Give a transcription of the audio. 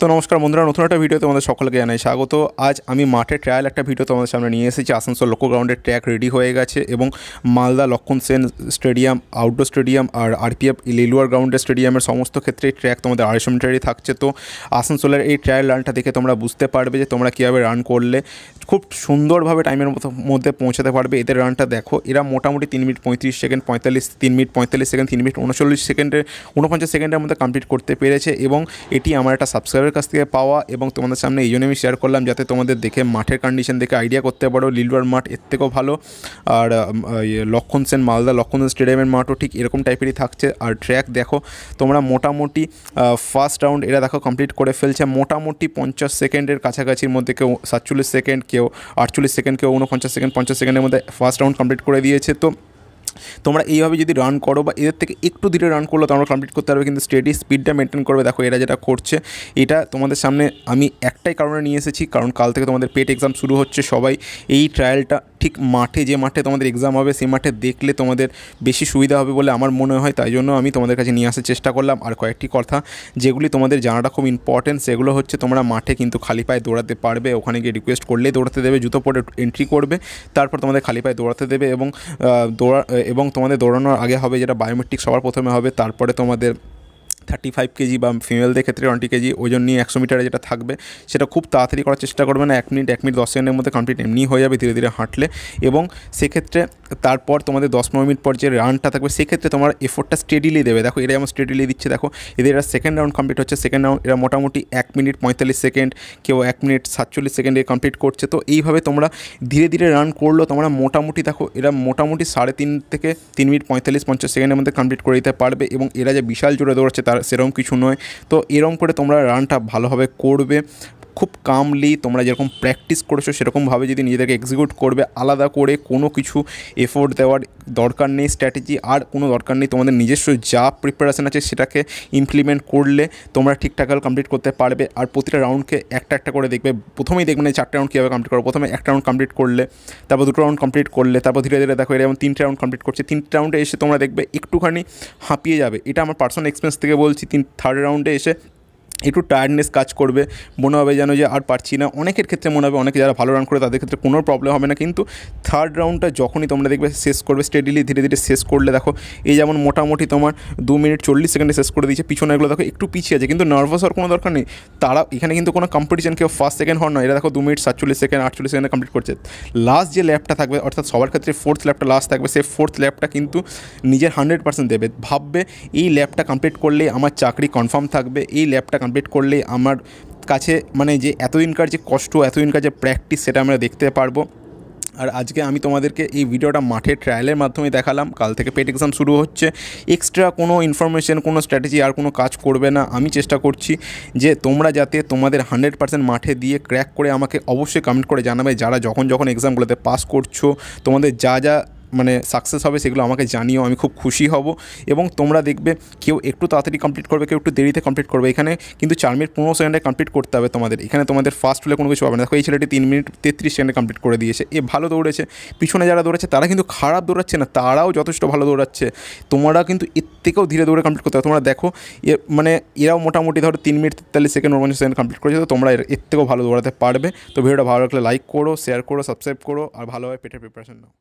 তো নমস্কার বন্ধুরা, নতুন একটা ভিডিও তোমাদের সকলকে জানাই স্বাগত। আজ আমি মাঠে ট্রায়াল একটা ভিডিও তোমাদের সামনে নিয়ে এসেছি। আসানসোল লোকো গ্রাউন্ডের ট্র্যাক রেডি হয়ে গেছে এবং Malda Lakshman Sen stadium outdoor stadium আর আরপিএফ লিলুয়ার গ্রাউন্ডের স্টেডিয়ামের সমস্ত ক্ষেত্রে ট্র্যাক তোমাদের আড়াইশো মিটারই থাকছে। তো আসানসোলের এই ট্রায়াল রানটা দেখে তোমরা বুঝতে পারবে যে তোমরা কীভাবে রান করলে, খুব সুন্দরভাবে টাইমের মধ্যে পৌঁছাতে পারবে। এদের রানটা দেখো, এরা মোটামুটি তিন মিনিট পঁয়ত্রিশ সেকেন্ড পঁয়তাল্লিশ, তিন মিনিট পঁয়তাল্লিশ সেকেন্ড তিন মিনিট উনচল্লিশ সেকেন্ডে উনপঞ্চাশ সেকেন্ডের মধ্যে কমপ্লিট করতে পেরেছে এবং এটি আমার একটা সাবস্ক্রাইবের কাছ থেকে পাওয়া এবং তোমাদের সামনে এই জন্য আমি শেয়ার করলাম যাতে তোমাদের দেখে মাঠের কন্ডিশন দেখে আইডিয়া করতে পারো। লিলুয়ার মাঠ এর থেকেও ভালো। আর লক্ষণ সেন মালদা লক্ষণ সেন স্টেডিয়ামের মাঠও ঠিক এরকম টাইপেরই থাকছে। আর ট্র্যাক দেখো, তোমরা মোটামুটি ফার্স্ট রাউন্ড এরা দেখো কমপ্লিট করে ফেলছে। মোটামুটি পঞ্চাশ সেকেন্ডের কাছাকাছির মধ্যে কেউ সাতচল্লিশ সেকেন্ড কেউ আটচল্লিশ সেকেন্ড কেউ উনপঞ্চাশ সেকেন্ড পঞ্চাশ সেকেন্ডের মধ্যে ফার্স্ট রাউন্ড কমপ্লিট করে দিয়েছে। তো তোমরা এইভাবে যদি রান করো বা এদের থেকে একটু ধীরে রান করলে তোমরা কমপ্লিট করতে পারবে, কিন্তু স্টেডি স্পিডটা মেনটেন করবে। দেখো, এরা যেটা করছে, এটা তোমাদের সামনে আমি একটাই কারণে নিয়ে এসেছি, কারণ কাল থেকে তোমাদের পেট এক্সাম শুরু হচ্ছে। সবাই এই ট্রায়ালটা ঠিক মাঠে যে মাঠে তোমাদের এক্সাম হবে, সেই মাঠে দেখলে তোমাদের বেশি সুবিধা হবে বলে আমার মনে হয়। তাই জন্য আমি তোমাদের কাছে নিয়ে আসার চেষ্টা করলাম। আর কয়েকটি কথা, যেগুলি তোমাদের জানাটা খুব ইম্পর্টেন্ট সেগুলো হচ্ছে তোমরা মাঠে কিন্তু খালি পায়ে দৌড়াতে পারবে। ওখানে গিয়ে রিকোয়েস্ট করলেই দৌড়াতে দেবে, জুতো পরে এন্ট্রি করবে, তারপর তোমাদের খালি পায়ে দৌড়াতে দেবে এবং দৌড়া, এবং তোমাদের দৌড়ানোর আগে হবে যেটা বায়োমেট্রিক সবার প্রথমে হবে, তারপরে তোমাদের থার্টি ফাইভ কেজি বা ফিমেলদের ক্ষেত্রে টোয়েন্টি কেজি ওজন নিয়ে একশো মিটারে যেটা থাকবে, সেটা খুব তাড়াতাড়ি করার চেষ্টা করবে না। এক মিনিট এক মিনিট, দশ সেকেন্ডের মধ্যে কমপ্লিট এমনি হয়ে যাবে ধীরে ধীরে হাঁটলে। এবং সেক্ষেত্রে তারপর তোমাদের দশ পনেরো মিনিট পর যে রানটা থাকবে, সেক্ষেত্রে তোমার এফোর্টটা স্টেডিলি দেবে। দেখো, এরা যেমন স্টেডিলি দিচ্ছে, দেখো, এদের এরা সেকেন্ড রাউন্ড কমপ্লিট হচ্ছে। সেকেন্ড রাউন্ড এরা মোটামুটি এক মিনিট পঁয়তাল্লিশ সেকেন্ড, কেউ এক মিনিট সাতচল্লিশ সেকেন্ডে কমপ্লিট করছে। তো এইভাবে তোমরা ধীরে ধীরে রান করলেও তোমরা মোটামুটি, দেখো, এরা মোটামুটি সাড়ে তিন থেকে তিন মিনিট পঁয়তাল্লিশ, পঞ্চাশ সেকেন্ডের মধ্যে কমপ্লিট করে দিতে পারবে। এবং এরা যে বিশাল জোরে দৌড়াচ্ছে তার সেরকম কিছু নয়। তো এরকম করে তোমরা রানটা ভালোভাবে করবে। খুব কামলি তোমরা যেরকম প্র্যাকটিস করেছ, সেরকমভাবে যদি নিজেদেরকে এক্সিকিউট করবে, আলাদা করে কোনো কিছু এফোর্ট দেওয়ার দরকার নেই স্ট্র্যাটেজি আর কোনো দরকার নেই। তোমাদের নিজস্ব যা প্রিপারেশান আছে সেটাকে ইমপ্লিমেন্ট করলে তোমরা ঠিকঠাক কমপ্লিট করতে পারবে। আর প্রতিটা রাউন্ডকে একটা একটা করে দেখবে। প্রথমেই দেখবে না চারটে রাউন্ড কীভাবে কমপ্লিট করো। প্রথমে একটা রাউন্ড কমপ্লিট করলে, তারপর দুটো রাউন্ড কমপ্লিট করলে, তারপর ধীরে ধীরে দেখো এরা যেমন তিনটে রাউন্ড কমপ্লিট করছে। তিনটে রাউন্ডে এসে তোমরা দেখবে একটুখানি হাঁপিয়ে যাবে। এটা আমার পার্সোনাল এক্সপিরিয়েন্স থেকে বলছি। তিন থার্ড রাউন্ডে এসে একটু টায়ার্ডনেস কাজ করবে। মনে হবে যেন যে আর পারছি না। অনেকের ক্ষেত্রে মনে হবে, অনেকে যারা ভালো রান করে তাদের ক্ষেত্রে কোনো প্রবলেম হবে না। কিন্তু থার্ড রাউন্ডটা যখনই তোমরা দেখবে শেষ করবে স্টেডিলি ধীরে ধীরে শেষ করলে দেখো, এই যেমন মোটামুটি তোমার দু মিনিট চল্লিশ সেকেন্ডে শেষ করে দিয়েছে, পিছনে এগুলো দেখো একটু পিছিয়ে আছে। কিন্তু নার্ভাস হওয়ার কোনো দরকার নেই। তারা এখানে কিন্তু কোনো কম্পিটিশন কেউ ফার্স্ট সেকেন্ড হওয়ার নয়। এরা দেখো দু মিনিট সাতচল্লিশ সেকেন্ড আটচল্লিশ সেকেন্ডে কমপ্লিট করছে। লাস্ট যে ল্যাপটা থাকবে, অর্থাৎ সবার ক্ষেত্রে ফোর্থ ল্যাপটা লাস্ট থাকবে, সেই ফোর্থ ল্যাপটা কিন্তু নিজের হান্ড্রেড পার্সেন্ট দেবে। ভাববে, এই ল্যাপটা কমপ্লিট করলে আমার চাকরি কনফার্ম থাকবে, এই ল্যাপটা কমপ্লিট করলে আমার কাছে মানে যে এতদিনকার যে কষ্ট, এতদিনকার যে প্র্যাকটিস সেটা আমরা দেখতে পারব। আর আজকে আমি তোমাদেরকে এই ভিডিওটা মাঠে ট্রায়ালের মাধ্যমে দেখালাম। কাল থেকে পেট এক্সাম শুরু হচ্ছে। এক্সট্রা কোনো ইনফরমেশন কোনো স্ট্র্যাটেজি আর কোনো কাজ করবে না। আমি চেষ্টা করছি যে তোমরা যাতে তোমাদের হান্ড্রেড পার্সেন্ট মাঠে দিয়ে ক্র্যাক করে আমাকে অবশ্যই কমেন্ট করে জানাবে। যারা যখন যখন এক্সামগুলোতে পাস করছ, তোমাদের যা যা মানে সাকসেস হবে সেগুলো আমাকে জানিও, আমি খুব খুশি হব। এবং তোমরা দেখবে কেউ একটু তাড়াতাড়ি কমপ্লিট করবে, কেউ একটু দেরিতে কমপ্লিট করবে। এখানে কিন্তু চার মিনিট পনেরো সেকেন্ডে কমপ্লিট করতে হবে তোমাদের। এখানে তোমাদের ফার্স্ট হলে কোনো কিছু হবে না। দেখো, এই ছেলেটি তিন মিনিট তেত্রিশ সেকেন্ডে কমপ্লিট করে দিয়েছে। এ ভালো দৌড়েছে। পিছনে যারা দৌড়াচ্ছে, তারা কিন্তু খারাপ দৌড়াচ্ছে না, তারাও যথেষ্ট ভালো দৌড়াচ্ছে। তোমরা কিন্তু এর থেকেও ধীরে দৌড়ে কমপ্লিট করতে হবে। তোমরা দেখো, এ মানে এরাও মোটামুটি ধরো তিন মিনিট তেতাল্লিশ সেকেন্ড উনপঞ্চাশ সেকেন্ড কমপ্লিট করেছে। তো তোমরা এর থেকেও ভালো দৌড়াতে পারবে। তো ভিডিওটা ভালো লাগলে লাইক করো শেয়ার করো সাবস্ক্রাইব করো। আর ভালোভাবে পেটের প্রিপারেশন নাও।